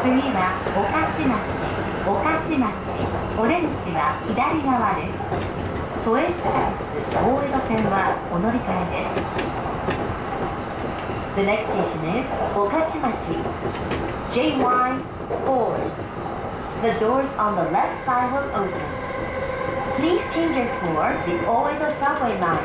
次は御徒町御徒町オレンジは左側です都営地下鉄大江戸線はお乗り換えです The next station is 御徒町 JY4 The doors on the left side will open Please change it for the Oedo subway line